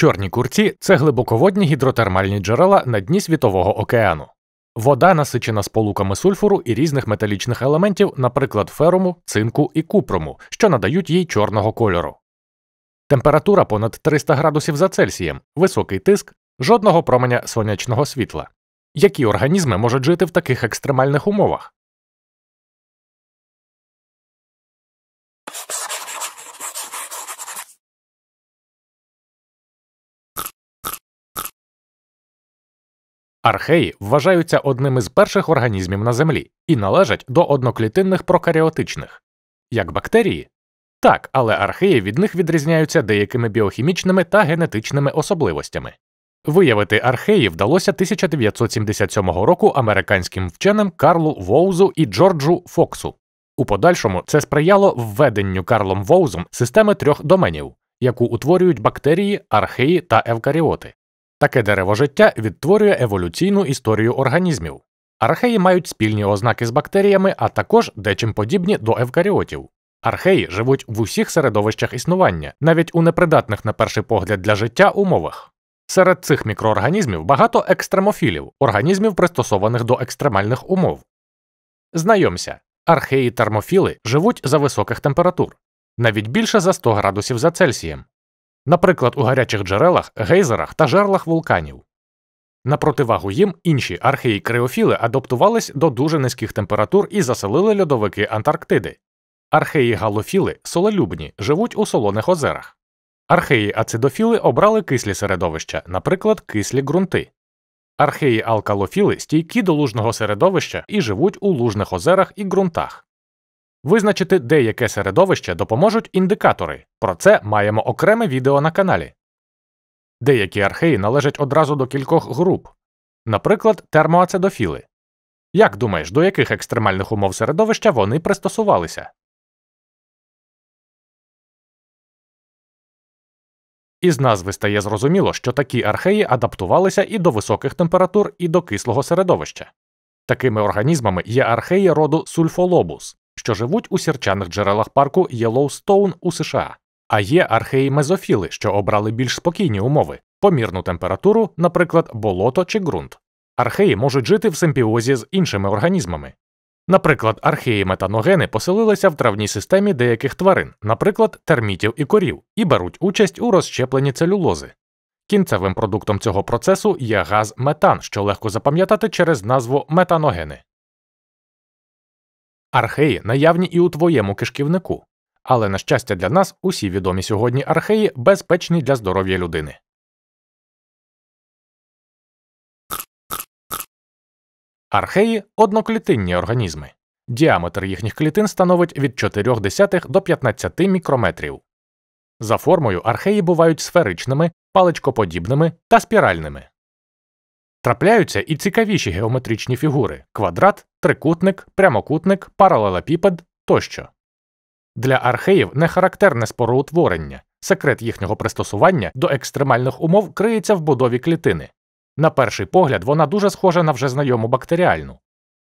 Чорні курці це глибоководні гідротермальні джерела на дні Світового океану. Вода насичена сполуками сульфуру і різних металічних елементів, наприклад, феруму, цинку і купруму, що надають їй чорного кольору. Температура понад 300 градусів за Цельсієм, високий тиск, жодного променя сонячного світла. Які організми можуть жити в таких екстремальних умовах? Археї вважаються одним із перших організмів на Землі і належать до одноклітинних прокаріотичних. Як бактерії? Так, але археї від них відрізняються деякими біохімічними та генетичними особливостями. Виявити археї вдалося 1977 року американським вченим Карлу Воузу і Джорджу Фоксу. У подальшому це сприяло введенню Карлом Воузом системи трьох доменів, яку утворюють бактерії, археї та евкаріоти. Таке дерево життя відтворює еволюційну історію організмів. Археї мають спільні ознаки з бактеріями, а також дечим подібні до евкаріотів. Археї живуть в усіх середовищах існування, навіть у непридатних на перший погляд для життя умовах. Серед цих мікроорганізмів багато екстремофілів, організмів, пристосованих до екстремальних умов. Знайомся, археї термофіли живуть за високих температур, навіть більше за 100 градусів за Цельсієм, наприклад, у гарячих джерелах, гейзерах та жерлах вулканів. На противагу їм інші археї криофіли адаптувались до дуже низьких температур і заселили льодовики Антарктиди. Археї галофіли солелюбні, живуть у солоних озерах. Археї ацидофіли обрали кислі середовища, наприклад, кислі ґрунти. Археї алкалофіли стійкі до лужного середовища і живуть у лужних озерах і ґрунтах. Визначити деяке середовище допоможуть індикатори. Про це маємо окреме відео на каналі. Деякі археї належать одразу до кількох груп, наприклад, термоацидофіли. Як думаєш, до яких екстремальних умов середовища вони пристосувалися? Із назви стає зрозуміло, що такі археї адаптувалися і до високих температур, і до кислого середовища. Такими організмами є археї роду сульфолобус, що живуть у сірчаних джерелах парку Єлоустоун у США, а є археї мезофіли, що обрали більш спокійні умови, помірну температуру, наприклад, болото чи ґрунт. Археї можуть жити в симпіозі з іншими організмами. Наприклад, археї метаногени поселилися в травній системі деяких тварин, наприклад, термітів і корів, і беруть участь у розщепленні целюлози. Кінцевим продуктом цього процесу є газ метан, що легко запам'ятати через назву метаногени. Археї наявні і у твоєму кишківнику, але, на щастя, для нас усі відомі сьогодні археї безпечні для здоров'я людини. Археї одноклітинні організми. Діаметр їхніх клітин становить від 0,4 до 15 мікрометрів. За формою археї бувають сферичними, паличкоподібними та спіральними. Трапляються і цікавіші геометричні фігури квадрат, трикутник, прямокутник, паралелепіпед тощо. Для археїв не характерне спороутворення, секрет їхнього пристосування до екстремальних умов криється в будові клітини. На перший погляд, вона дуже схожа на вже знайому бактеріальну.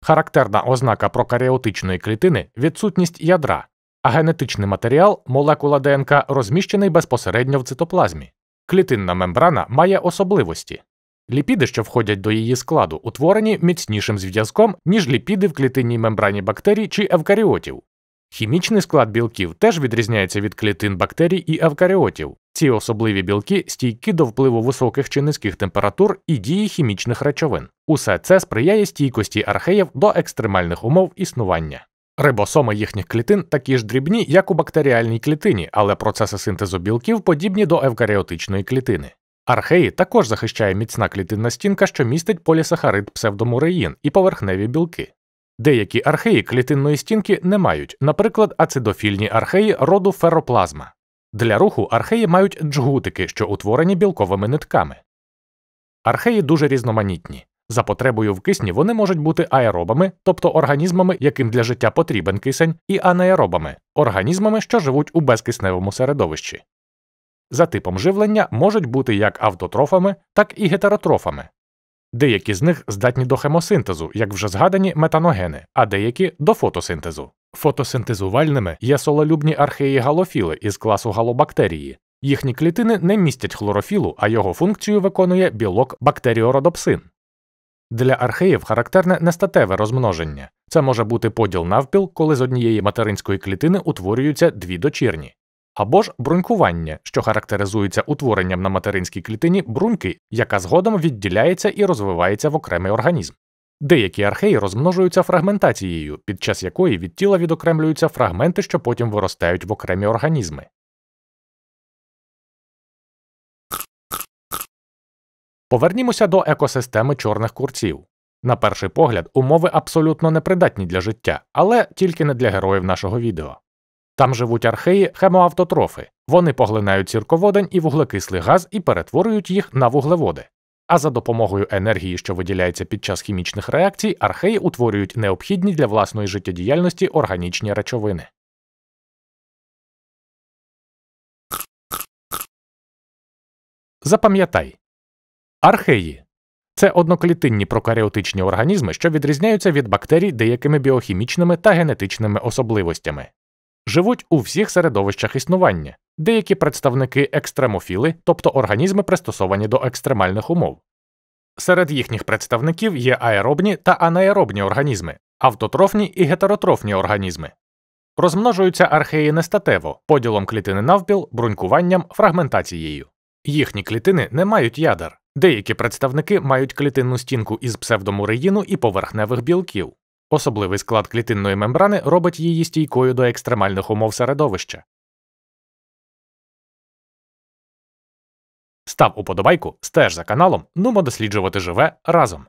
Характерна ознака прокаріотичної клітини відсутність ядра, а генетичний матеріал, молекула ДНК, розміщений безпосередньо в цитоплазмі. Клітинна мембрана має особливості. Ліпіди, що входять до її складу, утворені міцнішим зв'язком, ніж ліпіди в клітинній мембрані бактерій чи евкаріотів. Хімічний склад білків теж відрізняється від клітин бактерій і евкаріотів. Ці особливі білки стійкі до впливу високих чи низьких температур і дії хімічних речовин. Усе це сприяє стійкості археїв до екстремальних умов існування. Рибосоми їхніх клітин такі ж дрібні, як у бактеріальній клітині, але процеси синтезу білків подібні до евкаріотичної клітини. Археї також захищає міцна клітинна стінка, що містить полісахарид псевдомуреїн і поверхневі білки. Деякі археї клітинної стінки не мають, наприклад, ацидофільні археї роду фероплазма. Для руху археї мають джгутики, що утворені білковими нитками. Археї дуже різноманітні. За потребою в кисні вони можуть бути аеробами, тобто організмами, яким для життя потрібен кисень, і анаеробами організмами, що живуть у безкисневому середовищі. За типом живлення можуть бути як автотрофами, так і гетеротрофами. Деякі з них здатні до хемосинтезу, як вже згадані метаногени, а деякі до фотосинтезу. Фотосинтезувальними є сололюбні археї галофіли із класу галобактерії. Їхні клітини не містять хлорофілу, а його функцію виконує білок бактеріородопсин. Для археїв характерне нестатеве розмноження. Це може бути поділ навпіл, коли з однієї материнської клітини утворюються дві дочірні, або ж брунькування, що характеризується утворенням на материнській клітині бруньки, яка згодом відділяється і розвивається в окремий організм. Деякі археї розмножуються фрагментацією, під час якої від тіла відокремлюються фрагменти, що потім виростають в окремі організми. Повернімося до екосистеми чорних курців. На перший погляд, умови абсолютно непридатні для життя, але тільки не для героїв нашого відео. Там живуть археї хемоавтотрофи, вони поглинають сірководень і вуглекислий газ і перетворюють їх на вуглеводи. А за допомогою енергії, що виділяється під час хімічних реакцій, археї утворюють необхідні для власної життєдіяльності органічні речовини. Запам'ятай археї це одноклітинні прокаріотичні організми, що відрізняються від бактерій деякими біохімічними та генетичними особливостями. Живуть у всіх середовищах існування, деякі представники екстремофіли, тобто організми пристосовані до екстремальних умов. Серед їхніх представників є аеробні та анаеробні організми, автотрофні і гетеротрофні організми. Розмножуються археї нестатево, поділом клітини навпіл, брунькуванням, фрагментацією. Їхні клітини не мають ядер. Деякі представники мають клітинну стінку із псевдомуреїну і поверхневих білків. Особливий склад клітинної мембрани робить її стійкою до екстремальних умов середовища. Став уподобайку, стеж за каналом, нумо досліджувати живе разом.